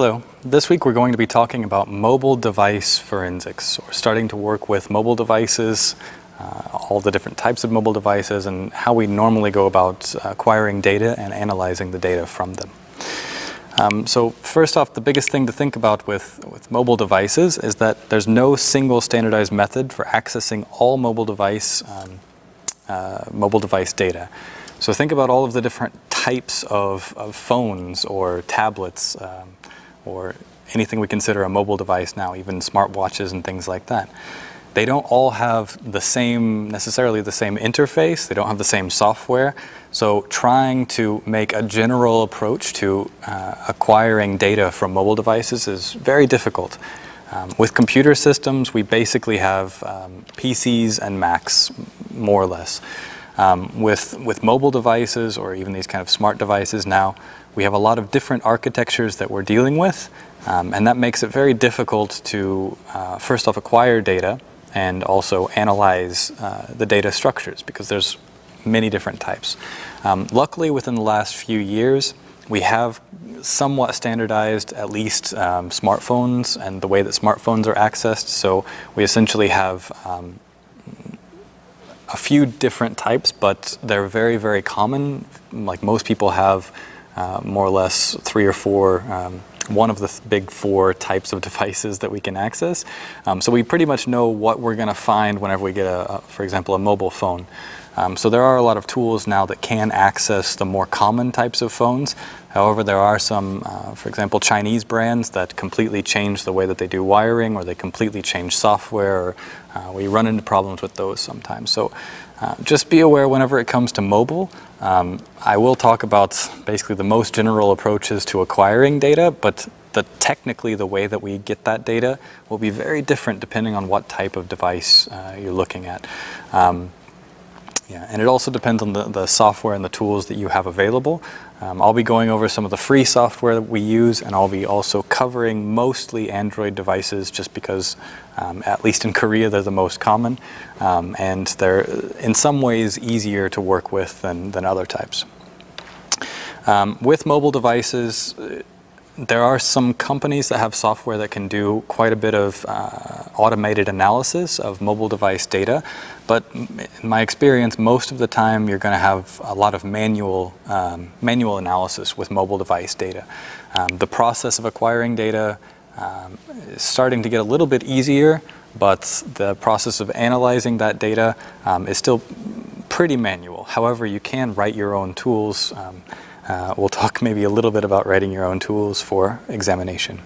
Hello. This week we're going to be talking about mobile device forensics. We're starting to work with mobile devices, uh, all the different types of mobile devices, and how we normally go about acquiring data and analyzing the data from them. Um, so first off, the biggest thing to think about with, with mobile devices is that there's no single standardized method for accessing all mobile device, um, uh, mobile device data. So think about all of the different types of, of phones or tablets um, or anything we consider a mobile device now, even smartwatches and things like that. They don't all have the same, necessarily the same interface, they don't have the same software, so trying to make a general approach to uh, acquiring data from mobile devices is very difficult. Um, with computer systems, we basically have um, PCs and Macs, more or less. Um, with, with mobile devices or even these kind of smart devices now, we have a lot of different architectures that we're dealing with, um, and that makes it very difficult to, uh, first off, acquire data and also analyze uh, the data structures because there's many different types. Um, luckily, within the last few years, we have somewhat standardized at least um, smartphones and the way that smartphones are accessed. So we essentially have um, a few different types, but they're very, very common. Like most people have uh, more or less three or four, um, one of the th big four types of devices that we can access. Um, so we pretty much know what we're going to find whenever we get, a, a, for example, a mobile phone. Um, so there are a lot of tools now that can access the more common types of phones. However, there are some, uh, for example, Chinese brands that completely change the way that they do wiring or they completely change software. Or, uh, we run into problems with those sometimes. So uh, just be aware whenever it comes to mobile. Um, I will talk about basically the most general approaches to acquiring data, but the, technically the way that we get that data will be very different depending on what type of device uh, you're looking at. Um, yeah, and it also depends on the, the software and the tools that you have available. Um, I'll be going over some of the free software that we use, and I'll be also covering mostly Android devices just because, um, at least in Korea, they're the most common, um, and they're in some ways easier to work with than, than other types. Um, with mobile devices, there are some companies that have software that can do quite a bit of uh, automated analysis of mobile device data, but in my experience, most of the time you're going to have a lot of manual, um, manual analysis with mobile device data. Um, the process of acquiring data um, is starting to get a little bit easier, but the process of analyzing that data um, is still pretty manual. However, you can write your own tools um, uh, we'll talk maybe a little bit about writing your own tools for examination.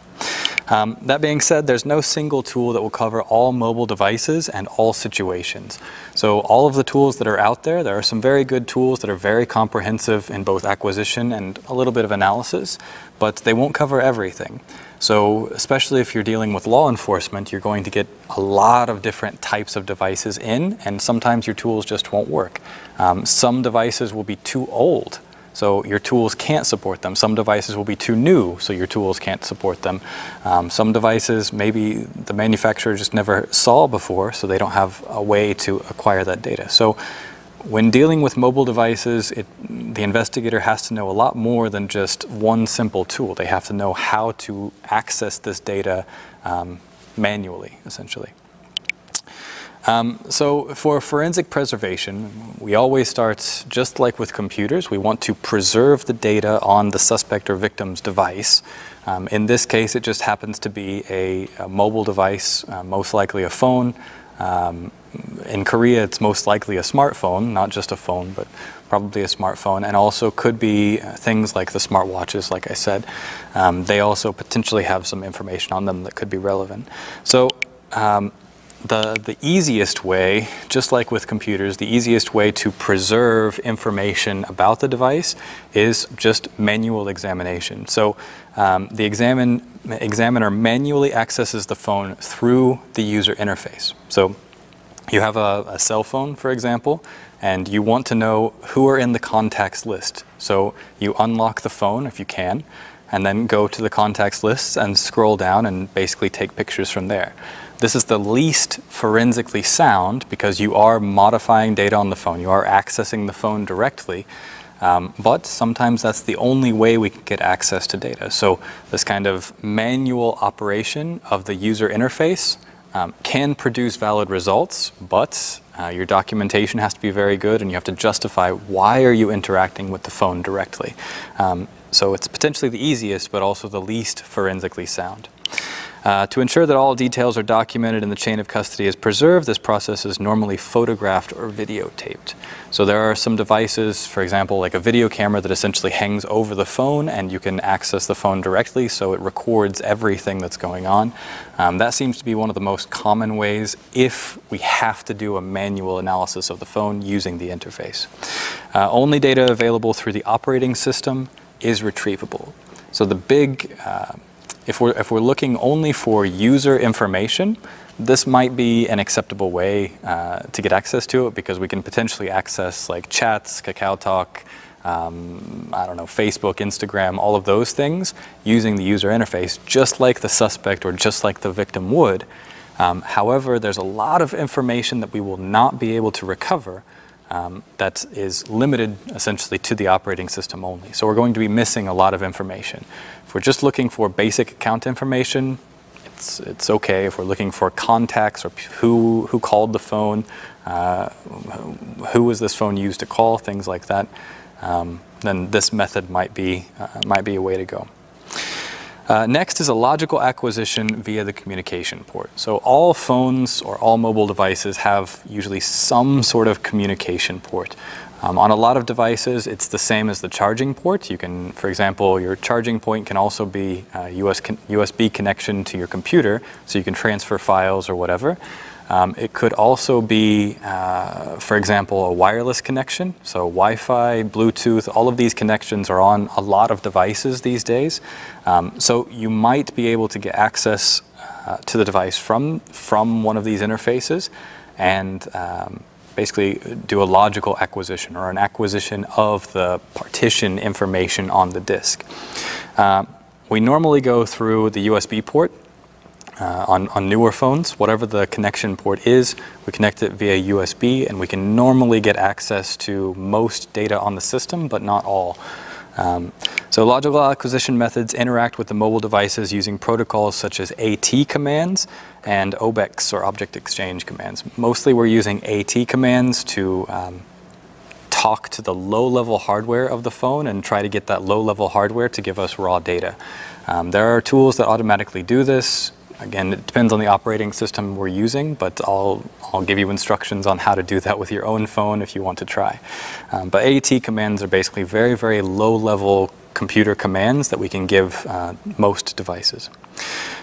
Um, that being said, there's no single tool that will cover all mobile devices and all situations. So all of the tools that are out there, there are some very good tools that are very comprehensive in both acquisition and a little bit of analysis, but they won't cover everything. So especially if you're dealing with law enforcement, you're going to get a lot of different types of devices in, and sometimes your tools just won't work. Um, some devices will be too old so your tools can't support them. Some devices will be too new, so your tools can't support them. Um, some devices maybe the manufacturer just never saw before, so they don't have a way to acquire that data. So when dealing with mobile devices, it, the investigator has to know a lot more than just one simple tool. They have to know how to access this data um, manually, essentially. Um, so for forensic preservation, we always start just like with computers. We want to preserve the data on the suspect or victim's device. Um, in this case, it just happens to be a, a mobile device, uh, most likely a phone. Um, in Korea, it's most likely a smartphone, not just a phone, but probably a smartphone, and also could be uh, things like the smartwatches, like I said. Um, they also potentially have some information on them that could be relevant. So um, the, the easiest way, just like with computers, the easiest way to preserve information about the device is just manual examination. So um, the examine, examiner manually accesses the phone through the user interface. So you have a, a cell phone, for example, and you want to know who are in the contacts list. So you unlock the phone if you can, and then go to the contacts list and scroll down and basically take pictures from there. This is the least forensically sound because you are modifying data on the phone. You are accessing the phone directly. Um, but sometimes that's the only way we can get access to data. So this kind of manual operation of the user interface um, can produce valid results, but uh, your documentation has to be very good and you have to justify why are you interacting with the phone directly. Um, so it's potentially the easiest, but also the least forensically sound. Uh, to ensure that all details are documented and the chain of custody is preserved, this process is normally photographed or videotaped. So there are some devices, for example, like a video camera that essentially hangs over the phone and you can access the phone directly so it records everything that's going on. Um, that seems to be one of the most common ways if we have to do a manual analysis of the phone using the interface. Uh, only data available through the operating system is retrievable. So the big uh, if we're, if we're looking only for user information, this might be an acceptable way uh, to get access to it because we can potentially access like chats, KakaoTalk, um, I don't know, Facebook, Instagram, all of those things using the user interface, just like the suspect or just like the victim would. Um, however, there's a lot of information that we will not be able to recover um, that is limited essentially to the operating system only. So we're going to be missing a lot of information. We're just looking for basic account information, it's, it's okay. If we're looking for contacts or who, who called the phone, uh, who was this phone used to call, things like that, um, then this method might be, uh, might be a way to go. Uh, next is a logical acquisition via the communication port. So all phones or all mobile devices have usually some sort of communication port. Um, on a lot of devices, it's the same as the charging port. You can, for example, your charging point can also be a US con USB connection to your computer, so you can transfer files or whatever. Um, it could also be, uh, for example, a wireless connection. So Wi-Fi, Bluetooth, all of these connections are on a lot of devices these days. Um, so you might be able to get access uh, to the device from, from one of these interfaces and um, basically do a logical acquisition or an acquisition of the partition information on the disk. Uh, we normally go through the USB port uh, on, on newer phones, whatever the connection port is, we connect it via USB and we can normally get access to most data on the system, but not all. Um, so logical acquisition methods interact with the mobile devices using protocols such as AT commands and OBEX or object exchange commands. Mostly we're using AT commands to um, talk to the low-level hardware of the phone and try to get that low-level hardware to give us raw data. Um, there are tools that automatically do this. Again, it depends on the operating system we're using, but I'll, I'll give you instructions on how to do that with your own phone if you want to try. Um, but AT commands are basically very, very low-level computer commands that we can give uh, most devices.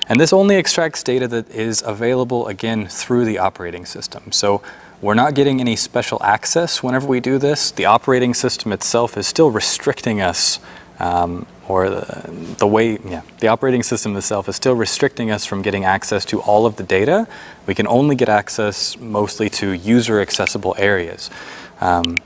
And this only extracts data that is available, again, through the operating system. So we're not getting any special access whenever we do this. The operating system itself is still restricting us um, or the, the, way, yeah, the operating system itself is still restricting us from getting access to all of the data. We can only get access mostly to user accessible areas. Um,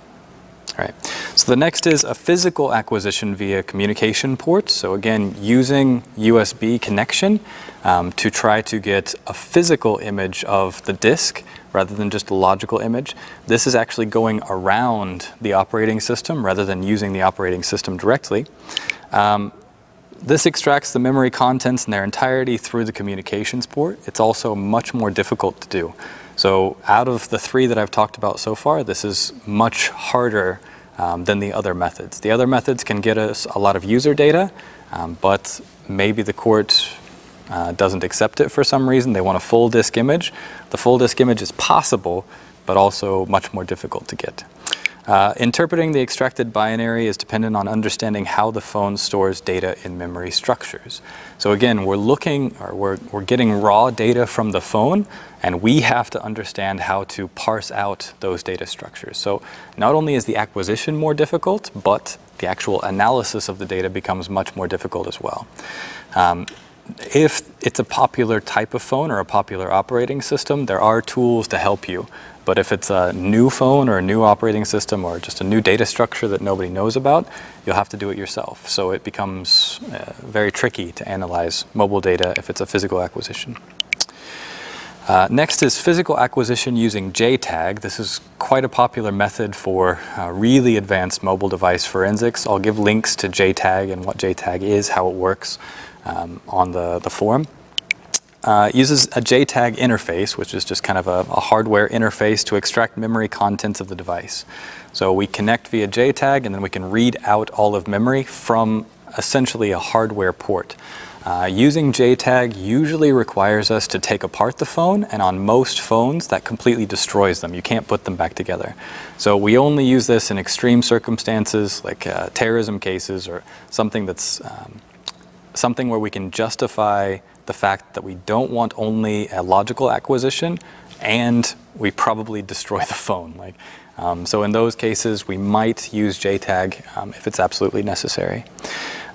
Right. So the next is a physical acquisition via communication ports. So again, using USB connection um, to try to get a physical image of the disk rather than just a logical image. This is actually going around the operating system rather than using the operating system directly. Um, this extracts the memory contents in their entirety through the communications port. It's also much more difficult to do. So out of the three that I've talked about so far, this is much harder um, than the other methods. The other methods can get us a lot of user data, um, but maybe the court uh, doesn't accept it for some reason. They want a full disk image. The full disk image is possible, but also much more difficult to get. Uh, interpreting the extracted binary is dependent on understanding how the phone stores data in memory structures. So again, we're looking, or we're, we're getting raw data from the phone, and we have to understand how to parse out those data structures. So not only is the acquisition more difficult, but the actual analysis of the data becomes much more difficult as well. Um, if it's a popular type of phone or a popular operating system, there are tools to help you. But if it's a new phone or a new operating system or just a new data structure that nobody knows about, you'll have to do it yourself. So it becomes uh, very tricky to analyze mobile data if it's a physical acquisition. Uh, next is physical acquisition using JTAG. This is quite a popular method for uh, really advanced mobile device forensics. I'll give links to JTAG and what JTAG is, how it works um, on the, the forum. Uh, uses a JTAG interface, which is just kind of a, a, hardware interface to extract memory contents of the device. So we connect via JTAG and then we can read out all of memory from essentially a hardware port. Uh, using JTAG usually requires us to take apart the phone, and on most phones, that completely destroys them. You can't put them back together. So we only use this in extreme circumstances, like uh, terrorism cases or something that's um, something where we can justify the fact that we don't want only a logical acquisition, and we probably destroy the phone. Like, um, so in those cases, we might use JTAG um, if it's absolutely necessary.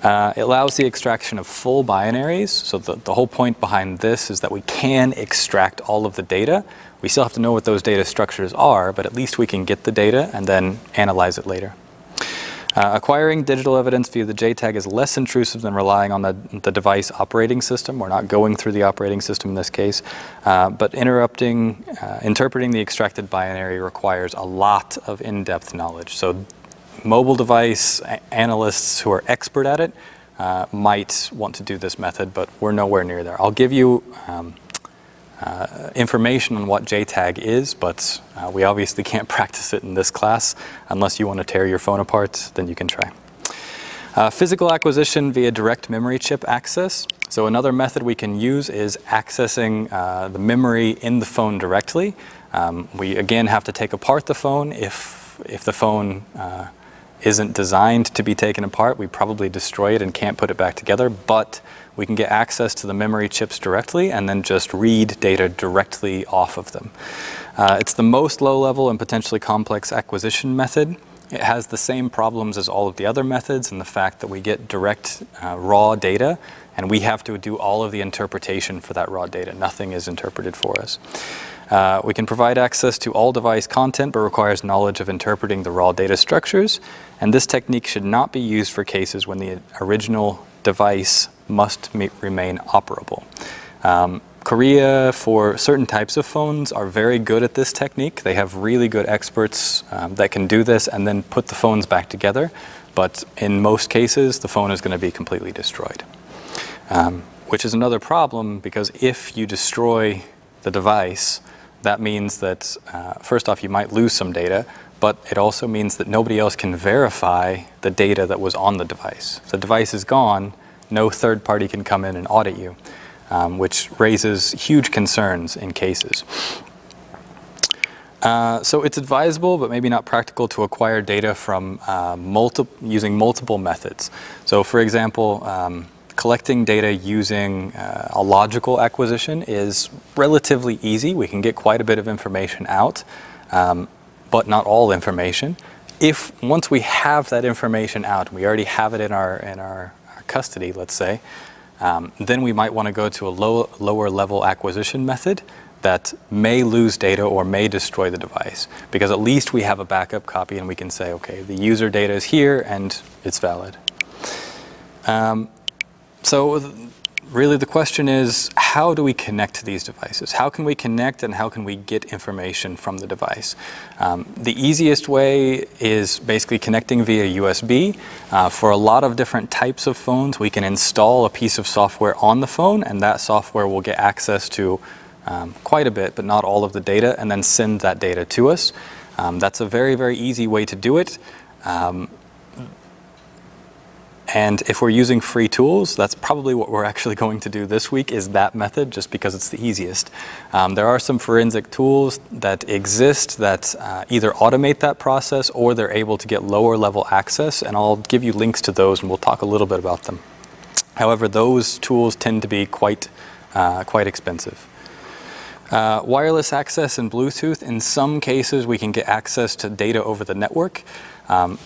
Uh, it allows the extraction of full binaries. So the, the whole point behind this is that we can extract all of the data. We still have to know what those data structures are, but at least we can get the data and then analyze it later. Uh, acquiring digital evidence via the JTAG is less intrusive than relying on the, the device operating system. We're not going through the operating system in this case, uh, but interrupting, uh, interpreting the extracted binary requires a lot of in-depth knowledge. So mobile device analysts who are expert at it uh, might want to do this method, but we're nowhere near there. I'll give you um, uh, information on what JTAG is, but uh, we obviously can't practice it in this class. Unless you want to tear your phone apart, then you can try. Uh, physical acquisition via direct memory chip access. So another method we can use is accessing uh, the memory in the phone directly. Um, we again have to take apart the phone if, if the phone uh, isn't designed to be taken apart. We probably destroy it and can't put it back together, but we can get access to the memory chips directly and then just read data directly off of them. Uh, it's the most low-level and potentially complex acquisition method. It has the same problems as all of the other methods in the fact that we get direct uh, raw data and we have to do all of the interpretation for that raw data. Nothing is interpreted for us. Uh, we can provide access to all device content, but requires knowledge of interpreting the raw data structures. And this technique should not be used for cases when the original device must remain operable. Um, Korea, for certain types of phones, are very good at this technique. They have really good experts um, that can do this and then put the phones back together. But in most cases, the phone is going to be completely destroyed. Um, which is another problem because if you destroy the device, that means that, uh, first off, you might lose some data, but it also means that nobody else can verify the data that was on the device. If the device is gone, no third party can come in and audit you, um, which raises huge concerns in cases. Uh, so it's advisable, but maybe not practical to acquire data from uh, multi using multiple methods. So for example, um, collecting data using uh, a logical acquisition is relatively easy. We can get quite a bit of information out, um, but not all information. If once we have that information out, we already have it in our, in our, our custody, let's say, um, then we might want to go to a low, lower level acquisition method that may lose data or may destroy the device because at least we have a backup copy and we can say, okay, the user data is here and it's valid. Um, so really the question is, how do we connect to these devices? How can we connect and how can we get information from the device? Um, the easiest way is basically connecting via USB. Uh, for a lot of different types of phones, we can install a piece of software on the phone and that software will get access to um, quite a bit, but not all of the data, and then send that data to us. Um, that's a very, very easy way to do it. Um, and if we're using free tools, that's probably what we're actually going to do this week is that method just because it's the easiest. Um, there are some forensic tools that exist that uh, either automate that process or they're able to get lower level access and I'll give you links to those and we'll talk a little bit about them. However, those tools tend to be quite, uh, quite expensive. Uh, wireless access and Bluetooth, in some cases we can get access to data over the network. Um,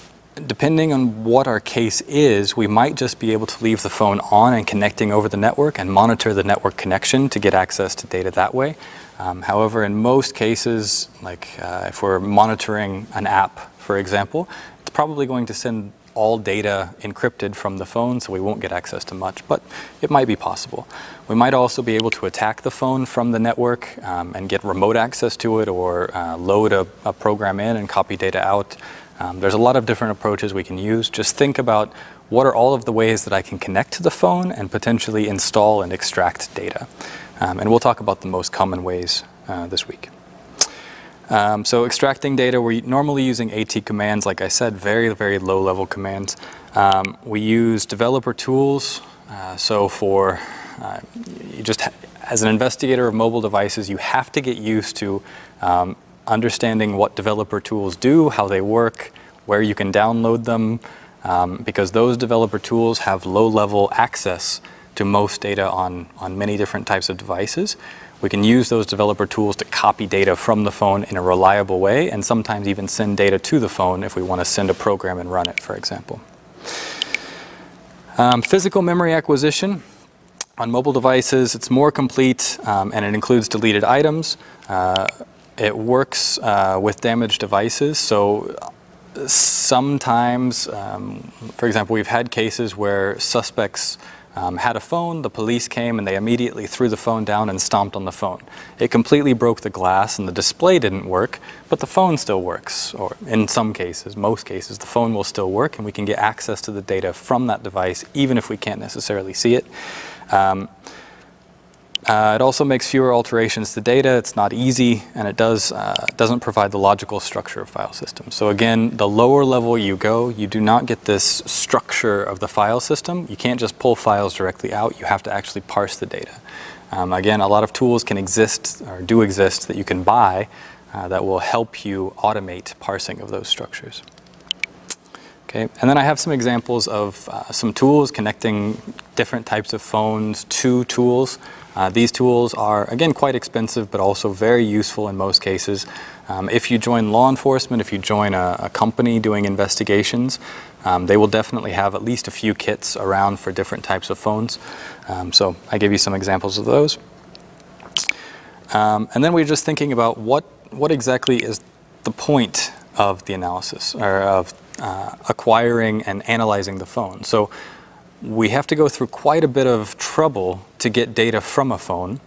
depending on what our case is, we might just be able to leave the phone on and connecting over the network and monitor the network connection to get access to data that way. Um, however, in most cases, like uh, if we're monitoring an app, for example, it's probably going to send all data encrypted from the phone, so we won't get access to much, but it might be possible. We might also be able to attack the phone from the network um, and get remote access to it or uh, load a, a, program in and copy data out. Um, there's a lot of different approaches we can use. Just think about what are all of the ways that I can connect to the phone and potentially install and extract data. Um, and we'll talk about the most common ways uh, this week. Um, so extracting data, we're normally using AT commands, like I said, very, very low level commands. Um, we use developer tools. Uh, so for, uh, you just, as an investigator of mobile devices, you have to get used to um, understanding what developer tools do, how they work, where you can download them, um, because those developer tools have low level access to most data on, on many different types of devices. We can use those developer tools to copy data from the phone in a reliable way and sometimes even send data to the phone if we want to send a program and run it, for example. Um, physical memory acquisition. On mobile devices, it's more complete um, and it includes deleted items. Uh, it works uh, with damaged devices, so sometimes, um, for example, we've had cases where suspects um, had a phone, the police came and they immediately threw the phone down and stomped on the phone. It completely broke the glass and the display didn't work, but the phone still works, or in some cases, most cases, the phone will still work and we can get access to the data from that device even if we can't necessarily see it. Um, uh, it also makes fewer alterations to data. It's not easy, and it does uh, doesn't provide the logical structure of file systems. So again, the lower level you go, you do not get this structure of the file system. You can't just pull files directly out. You have to actually parse the data. Um, again, a lot of tools can exist or do exist that you can buy uh, that will help you automate parsing of those structures. Okay, and then I have some examples of uh, some tools connecting different types of phones to tools. Uh, these tools are, again, quite expensive, but also very useful in most cases. Um, if you join law enforcement, if you join a, a company doing investigations, um, they will definitely have at least a few kits around for different types of phones. Um, so I gave you some examples of those. Um, and then we're just thinking about what, what exactly is the point of the analysis, or of uh, acquiring and analyzing the phone. So we have to go through quite a bit of trouble to get data from a phone.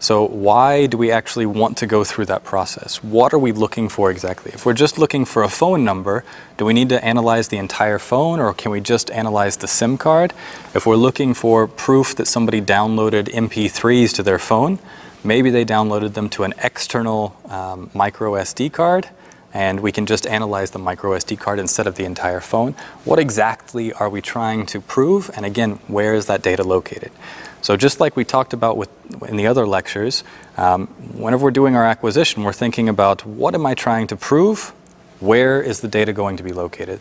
So why do we actually want to go through that process? What are we looking for exactly? If we're just looking for a phone number, do we need to analyze the entire phone or can we just analyze the SIM card? If we're looking for proof that somebody downloaded MP3s to their phone, maybe they downloaded them to an external um, micro SD card and we can just analyze the micro SD card instead of the entire phone. What exactly are we trying to prove? And again, where is that data located? So just like we talked about with, in the other lectures, um, whenever we're doing our acquisition, we're thinking about what am I trying to prove? Where is the data going to be located?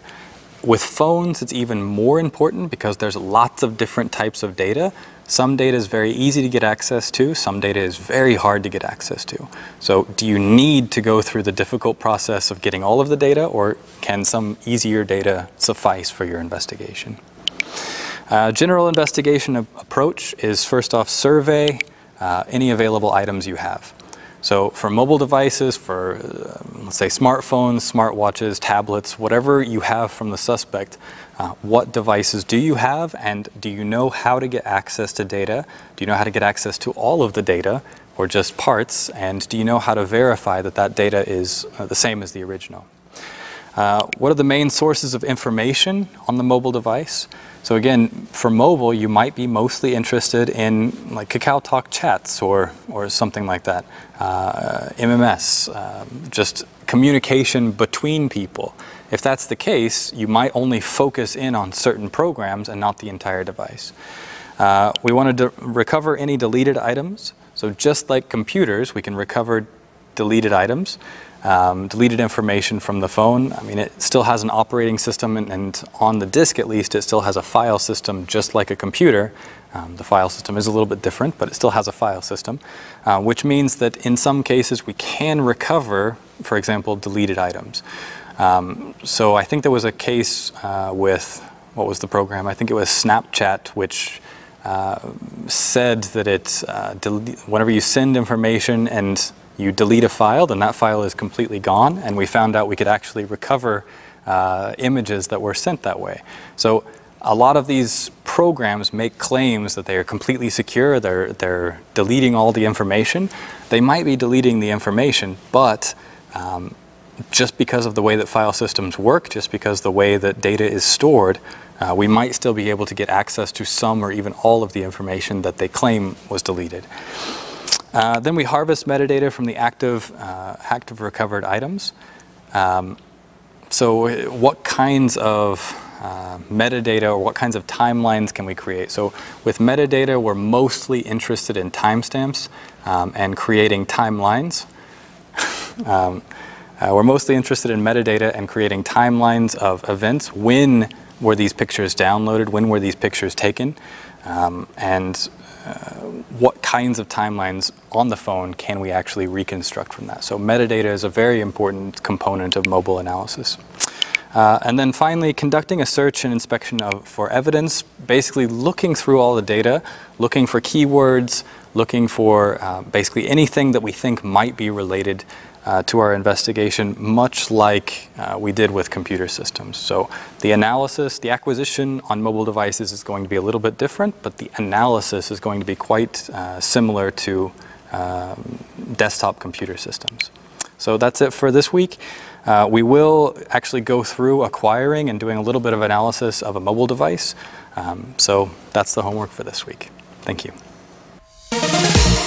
With phones, it's even more important because there's lots of different types of data. Some data is very easy to get access to, some data is very hard to get access to. So do you need to go through the difficult process of getting all of the data or can some easier data suffice for your investigation? Uh, general investigation approach is first off survey uh, any available items you have. So for mobile devices, for uh, let's say smartphones, smartwatches, tablets, whatever you have from the suspect, uh, what devices do you have and do you know how to get access to data? Do you know how to get access to all of the data or just parts? And do you know how to verify that that data is uh, the same as the original? Uh, what are the main sources of information on the mobile device? So again, for mobile, you might be mostly interested in like Kakao Talk chats or, or something like that. Uh, MMS, um, just communication between people. If that's the case, you might only focus in on certain programs and not the entire device. Uh, we want to recover any deleted items. So just like computers, we can recover deleted items um, deleted information from the phone. I mean, it still has an operating system, and, and, on the disk at least, it still has a file system just like a computer. Um, the file system is a little bit different, but it still has a file system, uh, which means that in some cases we can recover, for example, deleted items. Um, so I think there was a case uh, with, what was the program? I think it was Snapchat, which uh, said that it, uh, whenever you send information and you delete a file, then that file is completely gone, and we found out we could actually recover uh, images that were sent that way. So a lot of these programs make claims that they are completely secure, they're, they're deleting all the information. They might be deleting the information, but um, just because of the way that file systems work, just because the way that data is stored, uh, we might still be able to get access to some or even all of the information that they claim was deleted. Uh, then we harvest metadata from the active, uh, active recovered items. Um, so what kinds of uh, metadata or what kinds of timelines can we create? So with metadata, we're mostly interested in timestamps um, and creating timelines. Um, uh, we're mostly interested in metadata and creating timelines of events. When were these pictures downloaded? When were these pictures taken? Um, and uh, what kinds of timelines on the phone can we actually reconstruct from that? So metadata is a very important component of mobile analysis. Uh, and then finally, conducting a search and inspection of, for evidence, basically looking through all the data, looking for keywords, looking for uh, basically anything that we think might be related uh, to our investigation, much like uh, we did with computer systems. So the analysis, the acquisition on mobile devices is going to be a little bit different, but the analysis is going to be quite uh, similar to um, desktop computer systems. So that's it for this week. Uh, we will actually go through acquiring and doing a little bit of analysis of a mobile device. Um, so that's the homework for this week. Thank you. Thank you.